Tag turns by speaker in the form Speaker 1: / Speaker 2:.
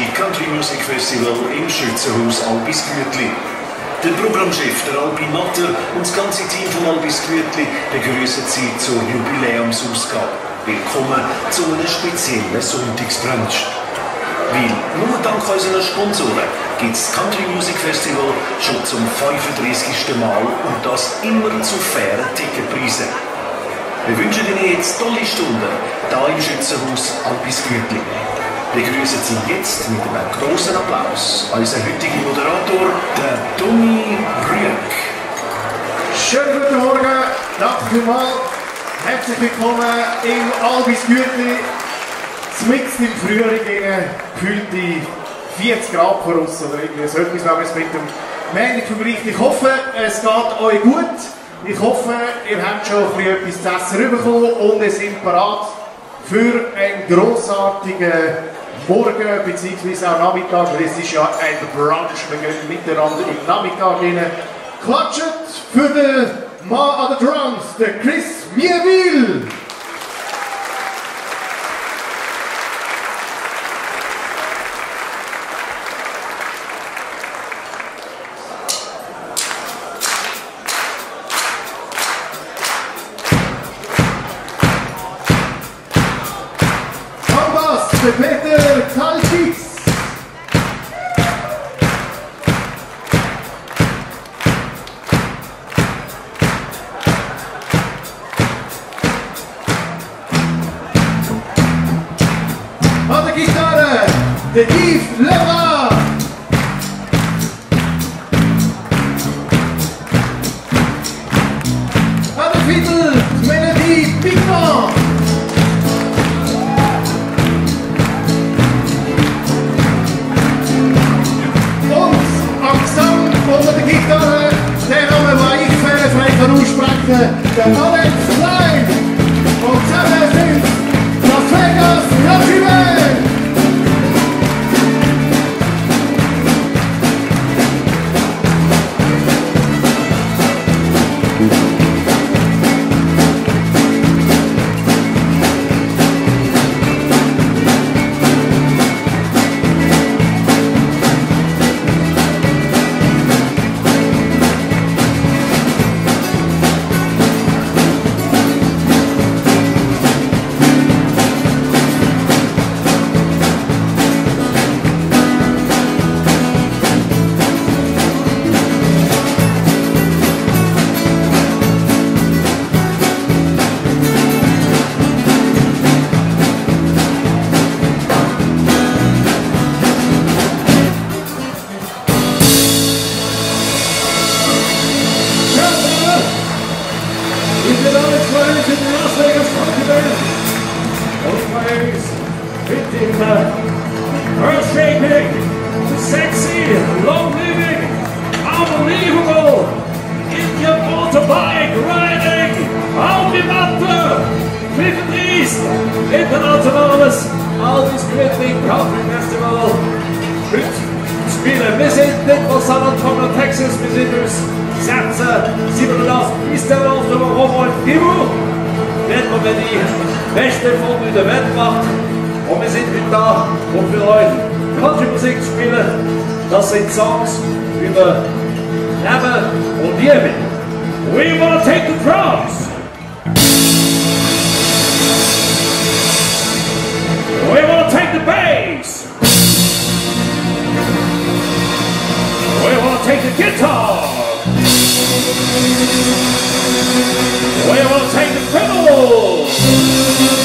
Speaker 1: 35. Country Music Festival im Schützenhaus Albis Gütli. Der Programmchef, der Albin Matter und das ganze Team von Albis Gütli begrüßen Sie zur Jubiläumsausgabe. Willkommen zu einem speziellen Sonntagsbrunch. Weil nur dank unserer Sponsoren gibt es das Country Music Festival schon zum 35. Mal und das immer zu fairen Ticketpreisen. Wir wünschen Ihnen jetzt tolle Stunden hier im Schützenhaus Albis Gütli. Begrüßen Sie jetzt mit einem großen Applaus unseren heutigen Moderator, der Tommy Rüegg.
Speaker 2: Schönen guten Morgen, danke vielmals. Herzlich willkommen im Albis Gürtli. Mitten im Frühling gefühlt die 40 Grad voraus oder irgendwie so etwas, wenn es mit dem Montag vergleicht. Ich hoffe, es geht euch gut. Ich hoffe, ihr habt schon etwas zu essen bekommen und ihr seid bereit für einen grossartigen Morgen bzw. auch Nachmittag, weil es ist ja ein Brunch, wir gehen miteinander im Nachmittag rein. Klatscht für den Mann an den Drums, der Chris Mierwil. Kompass Der Yves Lebrun. An der Fiddle, die Melodie Pignon. Und am Gesang unter der Gitarre, der Name, den ich fehlerfrei kann der Alex Klein. Und zusammen sind Las Vegas Band. is fitting earth shaking, sexy, long living, unbelievable, Indian motorbike riding, Audimatter, Clifton East, Internationales, Aldis Clifton Country Festival. Ut, spiller, visit Deadpool Southern Tona, Texas visitors, Satsa, Simon Lars, Eastern Austin, Romo, and Kivu. Haben wir die beste in der Welt gemacht. Und wir sind heute da, um für euch Country-Musik zu spielen. Das sind Songs über Leben und Liebe. We wanna take the drums! We wanna take the bass! We wanna take the guitar! We wanna take the fiddle!